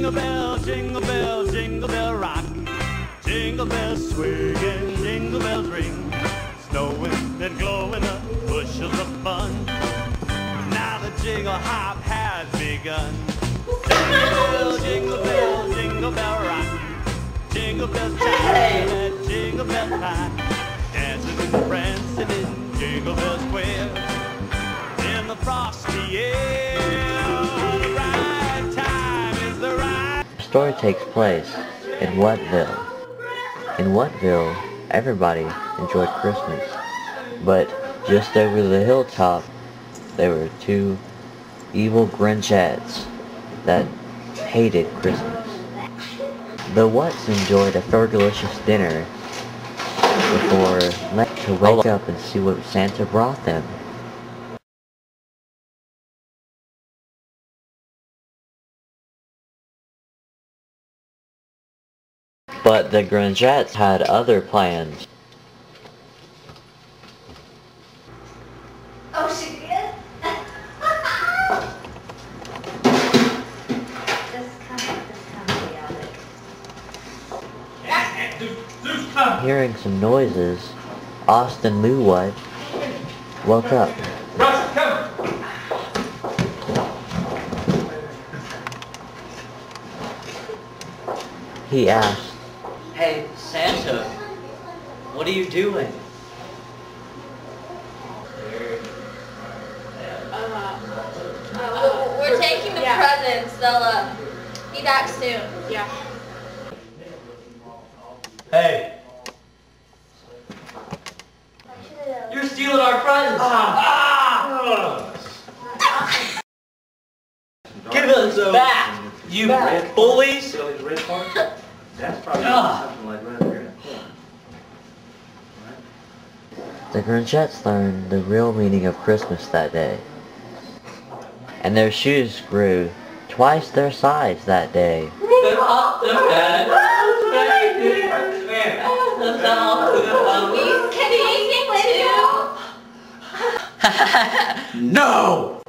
Jingle bell, jingle bell, jingle bell rock. Jingle bells swinging, jingle bells ring. Snowing and glowing up bushels of fun. Now the jingle hop has begun. Jingle bell, jingle bell, jingle bell rock. Jingle bells chime and jingle bell time. Dancing and prancing in Jingle Bell Square. In the frosty air, story takes place in Whatville. In Whatville, everybody enjoyed Christmas. But just over the hilltop, there were two evil Grinchettes that hated Christmas. The Whatts enjoyed a very delicious dinner before left to wake up and see what Santa brought them. But the Grinchettes had other plans. Oh, she did? Just come, just come the other. Hearing some noises, Austin Lewud woke up. He asked, Hey, Santa, what are you doing? Uh, We're taking the presents. They'll uh, be back soon. Yeah. Hey, you're stealing our presents! Ah! Give us back, you bullies! That's probably Ah. something like right here. the Grinchettes learned the real meaning of Christmas that day. And their shoes grew twice their size that day. Can you sing too? No!